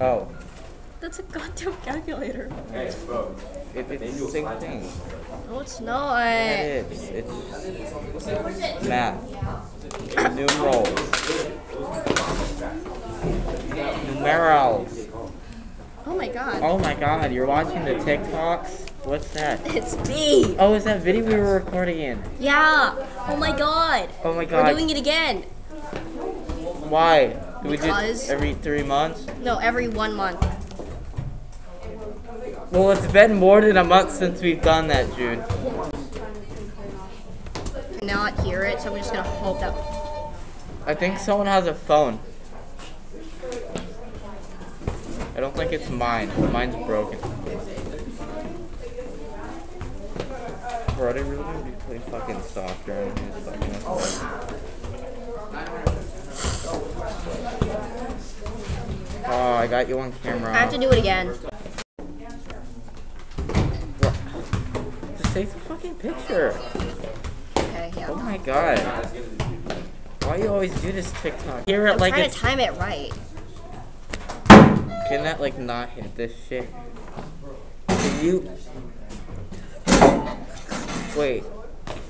Oh, That's a goddamn calculator. Hey, bro. it, it's the same thing. No, it's not. It is. It's math. Numerals. Numerals. Oh my god. Oh my god, you're watching the TikToks? What's that? It's me. Oh, is that video we were recording in? Yeah. Oh my god. Oh my god. We're doing it again. Why? Do we do Because- every three months? No, every one month. Well, it's been more than a month since we've done that, Jude. I cannot hear it, so I'm just gonna hope that. I think someone has a phone. I don't think it's mine. Mine's broken. Bro, they really gonna be playing fucking soccer and it's fucking us up. Oh, I got you on camera. I have to do it again. Just take the fucking picture. Okay, yeah. Oh my god. Why you always do this TikTok? Hear it I'm like trying to time it right. Can that like not hit this shit? Can you wait?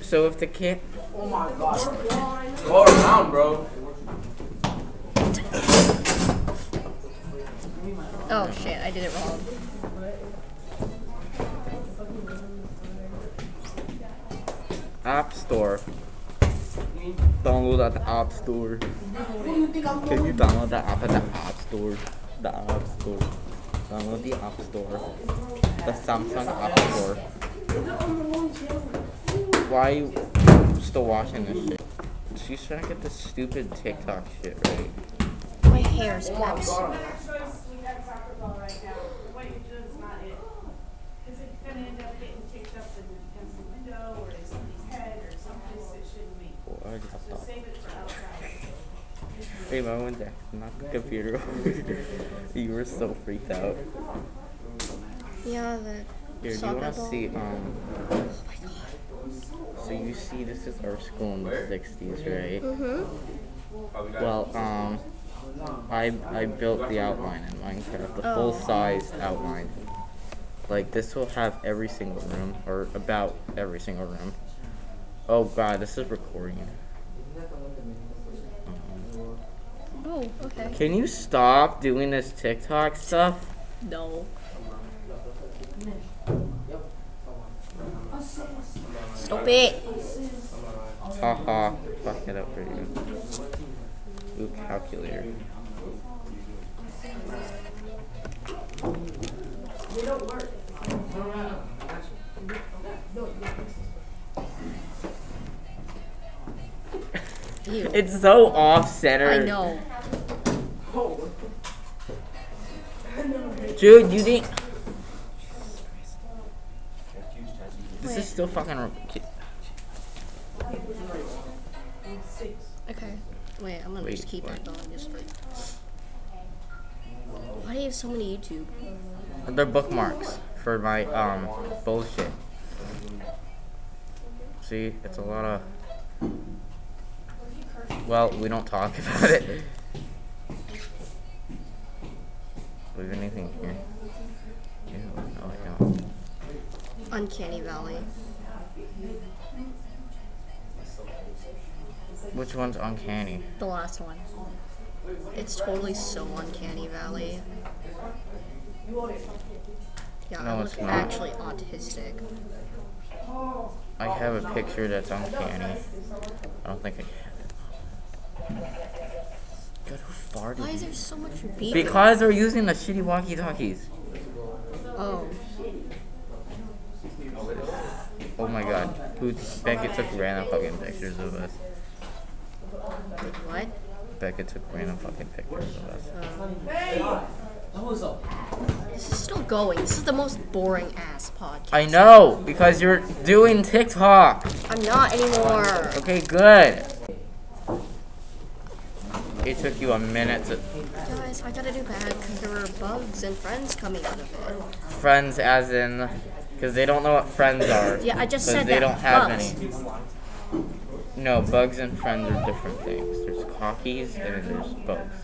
So if the kid, Oh my god. Go around, bro. Oh shit, I did it wrong. App Store. Download at the App Store. Can you download the app at the App Store? The App Store. Download the App Store. The Samsung App Store. Why are you still watching this shit? She's trying to get this stupid TikTok shit right. My hair is gross. show sweet ex soccer ball right now. What you do is not it. Because it's gonna end up getting kicked up in- against the window or in somebody's head or someplace it shouldn't be. Oh, I just So stopped. save it for outside. Hey, my one there. Knock the computer over. you were so freaked out. Yeah, the Here, do you want to see, um, Oh my god. so you see this is our school in the 60s, right? Mhm. Well, um, I, I built the outline in Minecraft, the Oh. full-sized outline. Like, this will have every single room, or about every single room. Oh god, this is recording. Oh, okay. Can you stop doing this TikTok stuff? No. Stop it. Haha, fuck it up for you. Ooh, calculator. It's so off center. I know. Dude, you didn't. This Wait. is still fucking. Okay. Wait, I'm gonna Wait, just keep what? that going just for. Why do you have so many YouTube? They're bookmarks for my um bullshit. See, it's a lot of. Well, we don't talk about it. Uncanny Valley. Which one's uncanny? The last one. It's totally so uncanny valley. Yeah, No, I look actually autistic. I have a picture that's uncanny. I don't think I have it. God, who farted? Why is there so much beeping? Because they're using the shitty walkie-talkies. Who Becca took random fucking pictures of us. what? Becca took random fucking pictures of us. This is still going. This is the most boring ass podcast. I know, because you're doing TikTok. I'm not anymore. Okay, good. It took you a minute to Guys, I gotta do bad because there were bugs and friends coming out of it. friends as in because they don't know what friends are. Yeah, I just said they that. don't have bugs. any. No, bugs and friends are different things. There's cockies and there's bugs.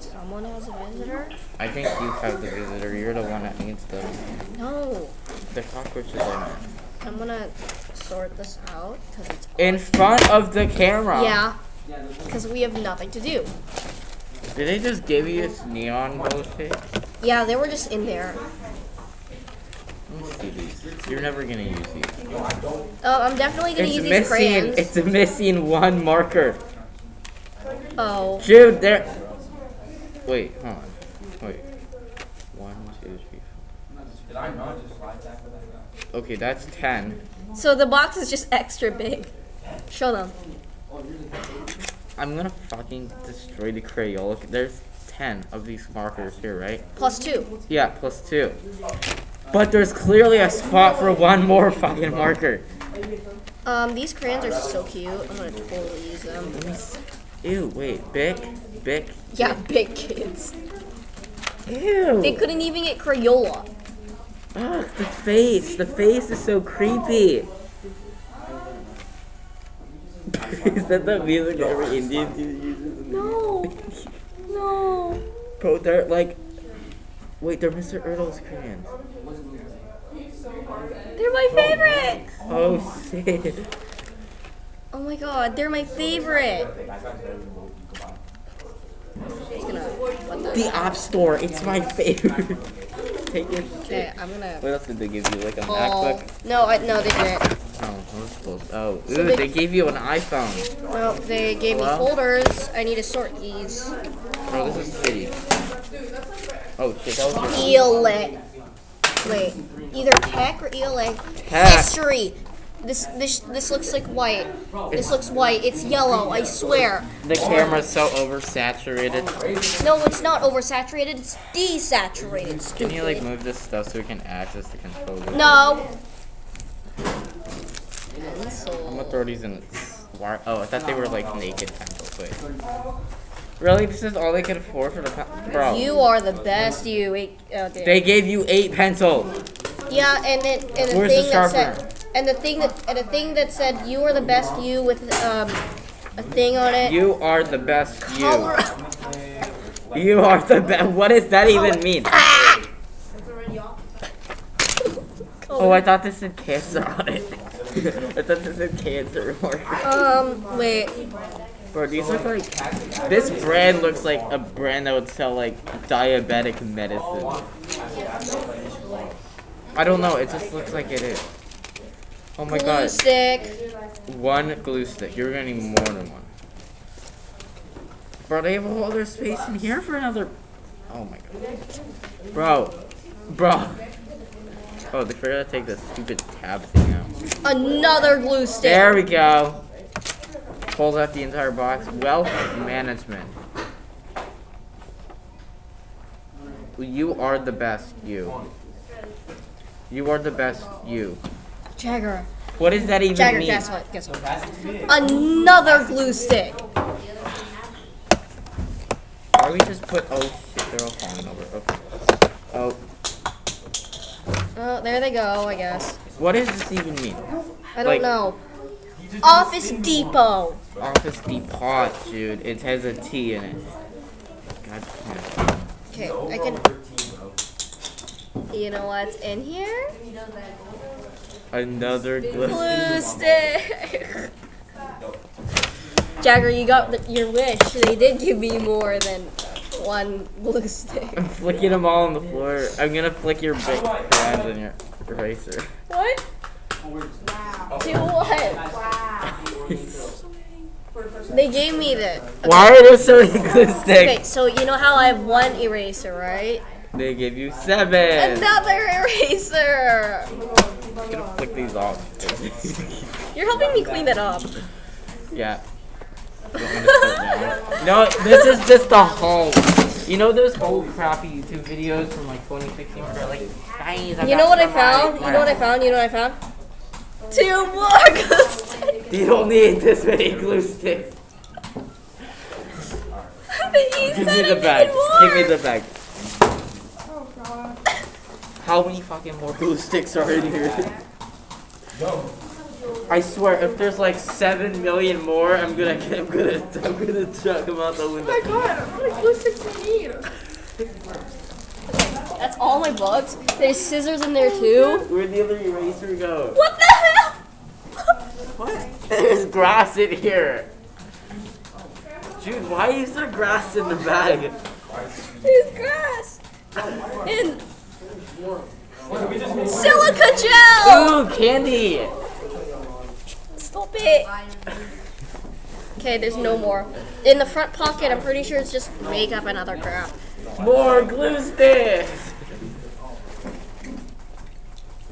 Someone has a visitor? I think you have the visitor. You're the one that needs them. No. The cockroaches are in I'm gonna sort this out because it's In front of the camera. yeah. Because we have nothing to do. Did they just give you this neon stick? Yeah, they were just in there. Let me see these. You're never gonna use these. Oh, I'm definitely gonna It's use these crayons. It's missing one marker. oh, Dude, there. Wait, hold on. Wait. One, two, three, four. Did I not just slide back with that guy? Okay, that's ten. so the box is just extra big. Show them. I'm gonna fucking destroy the Crayola. Look, there's ten of these markers here, right? Plus two. Yeah, plus two. But there's clearly a spot for one more fucking marker. Um, these crayons are so cute. I'm gonna totally use them. Let me s- Ew, wait, Bic? Bic? Yeah, big kids. Ew. They couldn't even get Crayola. Ugh, the face. The face is so creepy. is that the music every Indian dude uses? No. No. Bro, they're like. Wait, they're Mr. Ertle's crayons. They're my favorite. Oh shit. Oh my god, they're my favorite. Gonna. The App Store, it's my favorite. Take it. Okay, I'm gonna. What else did they give you? Like a Oh MacBook? no, I, no, they didn't. Oh, what's? Oh, So ooh, they- they gave you an iPhone. No, they gave me folders. I need to sort these. Bro, this is shitty. Oh shit, that was ELA. Wait, either tech or ELA. Tech. History. This this this looks like white. This looks white. It's yellow. I swear. The camera's so oversaturated. No, it's not oversaturated. It's desaturated. Can you like move this stuff so we can access the controller? No. I'm gonna throw these in. Oh, I thought they were like naked pencils. Wait. Really? This is all they could afford for the bro? You are the best. You. Wait, oh. They gave you eight pencils. Yeah, and then and the Where's the thing that said and the thing that and the thing that said you are the best you with um a thing on it. You are the best. You. Color. You are the best. What does that even mean? Oh, I thought this said cancer on it. I thought this said cancer. Um, wait. Bro, these look like. This brand looks like a brand that would sell like diabetic medicine. I don't know. It just looks like it is. Oh my Glue god. stick. One glue stick. You're gonna need more than one. Bro, they have a whole other space in here for another. Oh my god. Bro. Bro. Oh, they forgot to take the stupid tab thing out. Another glue stick. There we go. Pulls out the entire box. Wealth management. You are the best, you. You are the best, you. Jagger. What does that even Jagger, mean? guess what? Guess what? Another glue stick. Why we just put? Oh shit, they're all falling over. Okay. Oh, Oh, there they go, I guess. what does this even mean? I don't Like- know. Office Depot. Office Depot, dude. It has a T in it. God damn. Okay, I can. You know what's in here? Another glue. Glue stick. Jagger, you got the, your wish. They did give me more than one glue stick. I'm flicking them all on the floor. I'm gonna flick your big hands on your eraser. What? To what? They gave me the. Why are there so many glue Okay, so you know how I have one eraser, right? They give you seven. Another eraser. I'm gonna flick these off. You're helping me clean that up. yeah. You want me to start now? No, this is just the haul. You know those old crappy YouTube videos from like 2016 where like, guys, I You know what I found? You know what I found? You know what I found? Two more glue sticks. You don't need this many glue sticks. But you Give said me the bag. more. Give me the bag. Oh god. How many fucking more glue sticks are in here? Yo. I swear, if there's like seven million more, I'm gonna, I'm gonna, I'm gonna chuck them out the window. Oh my god, how many glue sticks do you need? That's all my bugs. There's scissors in there too. Where'd the other eraser go? What the hell? What? There's grass in here. Dude, why is there grass in the bag? There's grass. And silica gel. Ooh, candy. Stop it. Okay, there's no more. In the front pocket, I'm pretty sure it's just makeup and other crap. More glue sticks.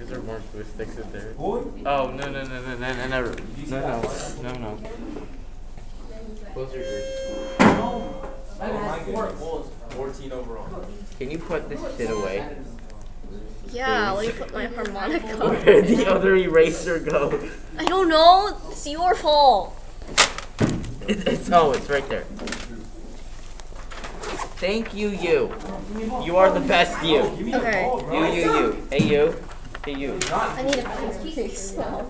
Is there more glue sticks in there? Oh no no no no no no no no no no no. Close your ears. Fourteen overall. Can you put this shit away? Yeah, let me put my harmonica. Where did the other eraser go? I don't know. It's your fault. It, it's oh, it's right there. Thank you, you. You are the best, you. Okay. You, you, you. Hey, you. Hey, you. I need a pencil case now.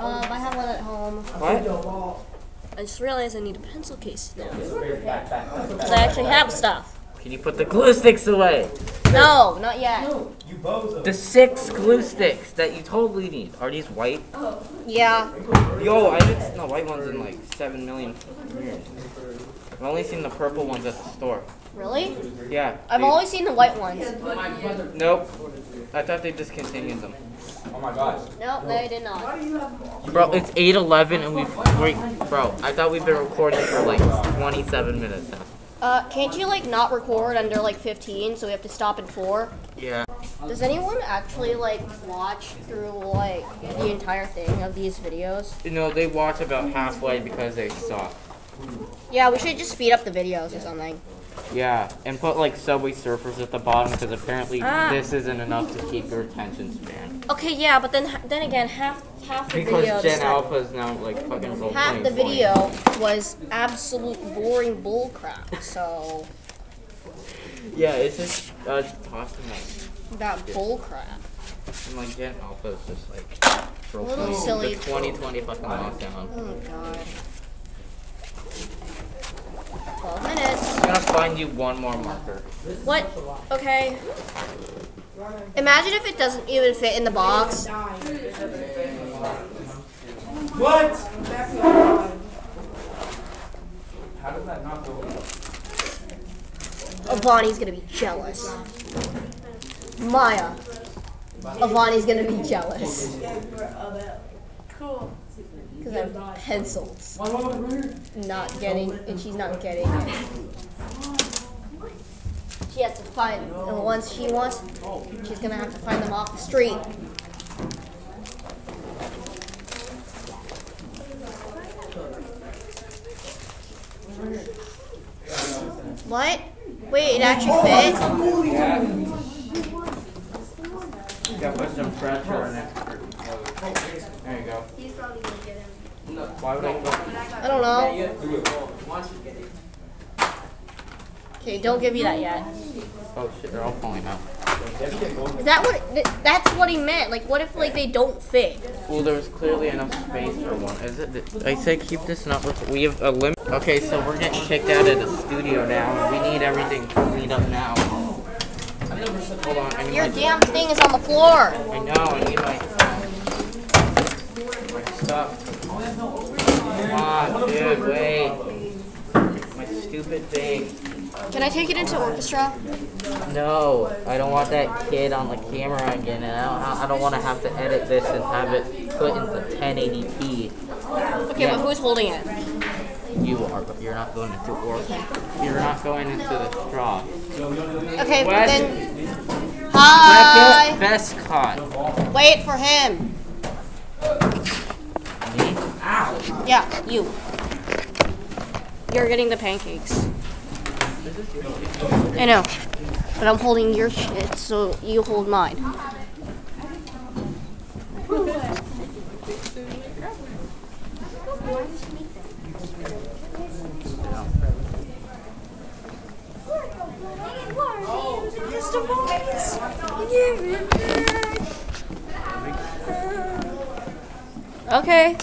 Um, I have one at home. What? I just realized I need a pencil case now. Because I actually have stuff. Can you put the glue sticks away? No, not yet. You bozo. The six glue sticks that you totally need. Are these white? Yeah. Yo, I haven't seen the white ones in like seven million years. I've only seen the purple ones at the store. Really? Yeah. I've they- always seen the white ones. Nope. I thought they discontinued them. Oh my gosh. Nope, they did not. Bro, it's 8:11 and we've wait, bro. I thought we've been recording for like 27 minutes now. Uh, can't you like not record under like 15 so we have to stop at 4? Yeah. Does anyone actually like watch through like the entire thing of these videos? You know, they watch about halfway because they suck. Yeah, we should just speed up the videos or something. Yeah, and put like Subway Surfers at the bottom because apparently Ah. this isn't enough to keep your attention span. Okay, yeah, but then then again, half half the Because video Gen just- Alpha is now like fucking half the video was absolute boring bullcrap. So Yeah, it's just uh, tossing like, that bullcrap. and like Gen Alpha is just like role Little playing silly. the 2020 fucking lockdown. Oh god. 12 minutes. I'm gonna find you one more marker. What? Okay. Imagine if it doesn't even fit in the box. What? How did that not go? Avani's gonna be jealous. Maya. Avani's gonna be jealous. Cool. Because I have pencils. Not getting, and she's not getting it. She has to find, and the ones she wants, she's gonna have to find them off the street. What? Wait, it actually fits? You gotta put some pressure on it. There you go. Why would I go? I don't know. Okay, don't give me that yet. Oh shit, they're all falling out. Is that what? th- That's what he meant. Like, what if like they don't fit? Well, there was clearly enough space for one. Is it? I said keep this not. Rec- we have a limit. Okay, so we're getting kicked out of the studio now. We need everything cleaned up now. Hold on, I need Your my, damn thing is on the floor. I know, I need my, my stuff. Come dude, wait. My stupid thing. Can I take it into orchestra? No, I don't want that kid on the camera again, and I don't, I don't want to have to edit this and have it put into 1080p. Okay, Yeah. but who's holding it? You are, but you're not going into orchestra. you're not going into the straw. Okay, What? then. Hi. best caught. Wait for him. Me? Yeah, you. You're getting the pancakes. I know, but I'm holding your shit, so you hold mine. Okay.